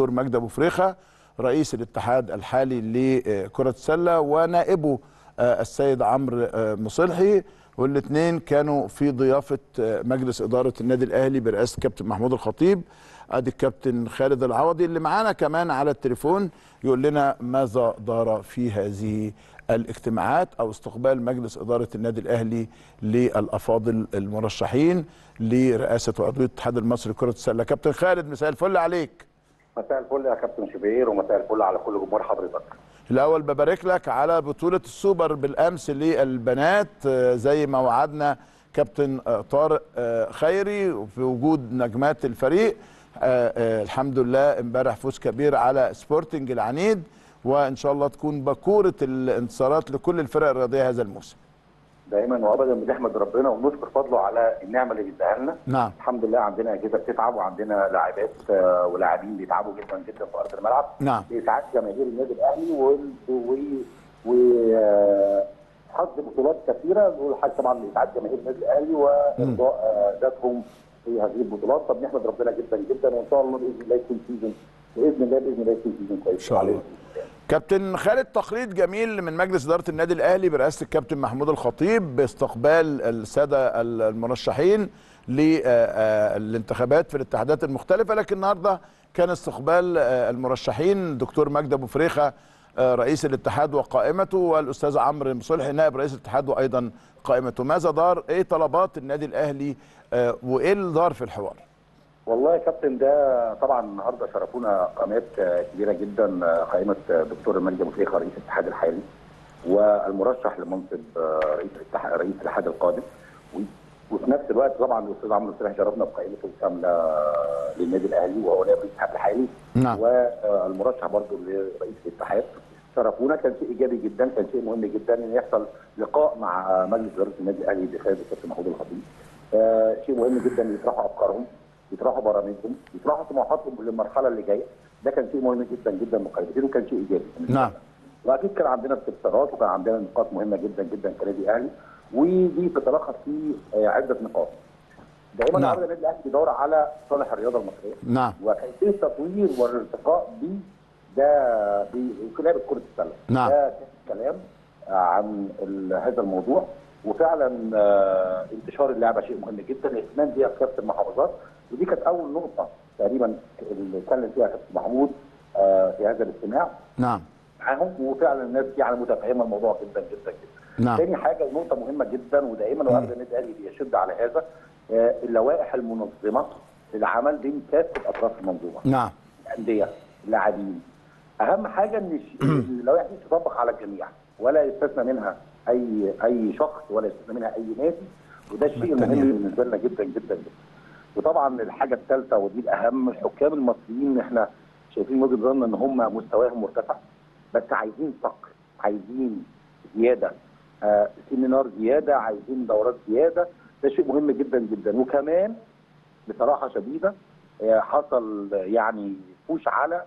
دكتور مجدي أبو فريخة رئيس الاتحاد الحالي لكرة السلة ونائبه السيد عمرو مصلحي. والاثنين كانوا في ضيافة مجلس إدارة النادي الأهلي برئاسة الكابتن محمود الخطيب. أدي الكابتن خالد العوضي اللي معانا كمان على التليفون يقول لنا ماذا دار في هذه الاجتماعات أو استقبال مجلس إدارة النادي الأهلي للأفاضل المرشحين لرئاسة وعضويه الاتحاد المصري لكرة السلة. كابتن خالد مساء الفل عليك. مساء الفل يا كابتن شبير ومساء الفل على كل جمهور حضرتك. الأول ببارك لك على بطولة السوبر بالأمس للبنات زي ما وعدنا كابتن طارق خيري في وجود نجمات الفريق. الحمد لله امبارح فوز كبير على سبورتنج العنيد وإن شاء الله تكون بكورة الانتصارات لكل الفرق الرياضية هذا الموسم. دائما وابدا بنحمد ربنا ونشكر فضله على النعمة اللي بيديها لنا. نعم. الحمد لله عندنا أجهزة بتتعب وعندنا لاعبات ولاعبين بيتعبوا جدا جدا في أرض الملعب. نعم. لاسعاد جماهير النادي الأهلي و و و حصد بطولات كثيرة. حاجة طبعا لاسعاد جماهير النادي الأهلي وإرضاء ذاتهم في هذه البطولات. فبنحمد ربنا جدا جدا وإن شاء الله بإذن الله يكون season بإذن الله بإذن الله يكون season كويس. إن شاء الله. كابتن خالد تقرير جميل من مجلس إدارة النادي الأهلي برئاسة الكابتن محمود الخطيب باستقبال السادة المرشحين للانتخابات في الاتحادات المختلفة. لكن النهارده كان استقبال المرشحين دكتور مجدي أبو فريخة رئيس الاتحاد وقائمته والأستاذ عمرو مصلحي نائب رئيس الاتحاد وأيضا قائمته. ماذا دار إيه طلبات النادي الأهلي وإيه اللي دار في الحوار؟ والله يا كابتن ده طبعا النهارده شرفونا قامات كبيرة جدا قائمة دكتور مجدي ابو فريخه رئيس الاتحاد الحالي والمرشح لمنصب رئيس الاتحاد رئيس الاتحاد القادم. وفي نفس الوقت طبعا الأستاذ عمرو مصلحي شرفنا بقائمته الكاملة للنادي الأهلي وهو نائب رئيس الاتحاد الحالي. نعم. والمرشح برضه لرئيس الاتحاد. شرفونا كان شيء إيجابي جدا كان شيء مهم جدا إن يحصل لقاء مع مجلس إدارة النادي الأهلي بقياده الكابتن محمود الخطيب. آه شيء مهم جدا يطرحوا أفكارهم. يطرحوا برامجهم يطرحوا طموحاتهم للمرحلة اللي جاية. ده كان شيء مهم جدا جدا مقيدين وكان شيء إيجابي. نعم. وأكيد كان عندنا استفسارات وكان عندنا نقاط مهمة جدا جدا كنادي أهلي. ودي تتلخص في عدة نقاط. دائما نعم. النادي الأهلي بيدور على صالح الرياضة المصرية. نعم. وكيفية التطوير والارتقاء ب ده لعبه كره السلة. نعم. ده كلام عن هذا الموضوع. وفعلا انتشار اللعبة شيء مهم جدا. الاهتمام بيها في كافه المحافظات ودي كانت أول نقطة تقريبا اللي اتكلم فيها كابتن محمود في هذا الاجتماع نعم معاهم وفعلا الناس يعني متفهمة الموضوع جدا جدا جدا. نعم. تاني حاجة ونقطه مهمة جدا ودائما وابدا النادي الاهلي بيشد على هذا اللوائح المنظمة للعمل بين كافه اطراف المنظومة. نعم الأندية، اللاعبين. أهم حاجة إن اللوائح دي تطبق على الجميع ولا يستثنى منها أي أي شخص ولا يستثنى منها أي نادي وده الشيء المهم بالنسبة لنا جدا جدا جدا. وطبعا الحاجة الثالثه ودي الأهم الحكام المصريين إحنا شايفين وجهة نظرنا إن هم مستواهم مرتفع بس عايزين صقر عايزين زيادة آه سيمينار زيادة عايزين دورات زيادة ده شيء مهم جدا جدا وكمان بصراحة شديدة آه حصل يعني فوش على.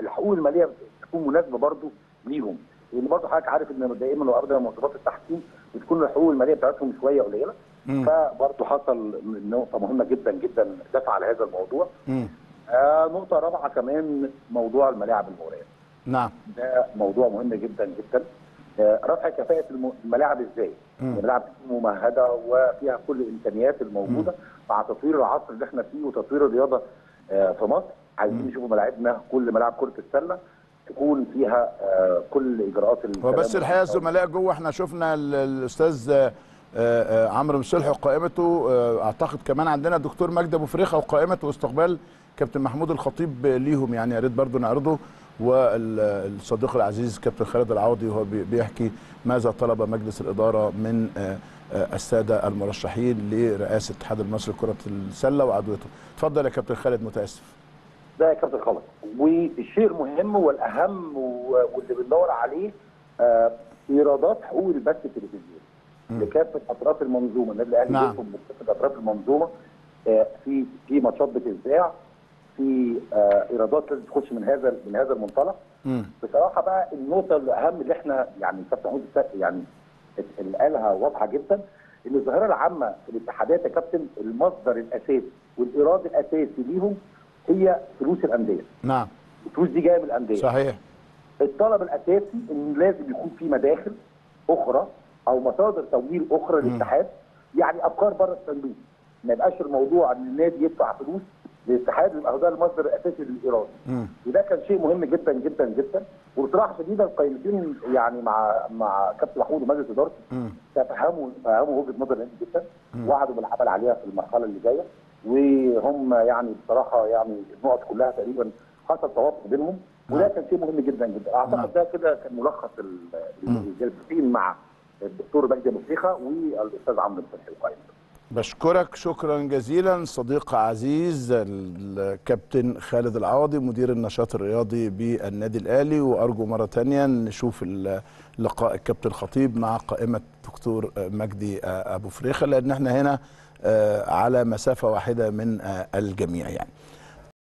الحقوق المالية تكون مناسبة برضو ليهم لأن برضو حضرتك عارف إن دائما وابدا مواصفات التحكيم بتكون الحقوق المالية بتاعتهم شوية قليلة فبرضو حصل نقطة مهمة جدا جدا دفع على هذا الموضوع آه نقطة رابعة كمان موضوع الملاعب المغريه نعم. ده موضوع مهم جدا جدا. آه رفع كفاءة الملاعب إزاي؟ الملاعب ممهدة وفيها كل الإمكانيات الموجودة مم. مع تطوير العصر اللي إحنا فيه وتطوير الرياضة آه في مصر. عايزين نشوفوا ملاعبنا كل ملاعب كرة السلة تكون فيها آه كل إجراءات هو بس الحقيقة الزملاء جوه إحنا شفنا الأستاذ عمرو مصلحي وقائمته أعتقد كمان عندنا الدكتور مجدي أبو فريخة وقائمته واستقبال كابتن محمود الخطيب ليهم يعني يا ريت برضه نعرضه والصديق العزيز كابتن خالد العوضي وهو بيحكي ماذا طلب مجلس الإدارة من السادة المرشحين لرئاسة الاتحاد المصري لكرة السلة وعضويته. اتفضل يا كابتن خالد متأسف. ده يا كابتن خالد والشيء المهم والأهم واللي بندور عليه إيرادات حقوق البث التلفزيوني لكافه أطراف المنظومة. النادي الأهلي نعم. بيطلب من كافه أطراف المنظومة. في في ماتشات بتذاع في إيرادات لازم تخش من هذا من هذا المنطلق. بصراحة بقى النقطة الأهم اللي إحنا يعني كابتن محمود يعني اللي قالها واضحة جدا إن الظاهرة العامة في الاتحادات يا كابتن المصدر الأساسي والإيراد الأساسي ليهم هي فلوس الأندية. نعم. الفلوس دي جاية من الأندية. صحيح. الطلب الأساسي إن لازم يكون في مداخل أخرى أو مصادر تمويل أخرى للاتحاد يعني افكار بره الصندوق. ما يبقاش الموضوع ان النادي يدفع فلوس للاتحاد يبقى ده المصدر الاساسي للايراد. وده كان شيء مهم جدا جدا جدا. وبصراحة شديده القيمتين يعني مع مع كابتن محمود ومجلس ادارته تفهموا فهموا وجهة نظر النادي جدا وعدوا بالعمل عليها في المرحلة اللي جاية. وهم يعني بصراحة يعني النقط كلها تقريبا حصل توافق بينهم. وده كان شيء مهم جدا جدا. أعتقد ده كده كان ملخص ال- الجلستين مع الدكتور ابو فيخه والأستاذ عمرو الفتحي القائم. بشكرك شكرا جزيلا. صديق عزيز الكابتن خالد العوضي مدير النشاط الرياضي بالنادي الأهلي. وأرجو مرة تانية نشوف لقاء الكابتن خطيب مع قائمة دكتور مجدي أبو فريخة لأن إحنا هنا آه، على مسافة واحدة من آه، الجميع يعني.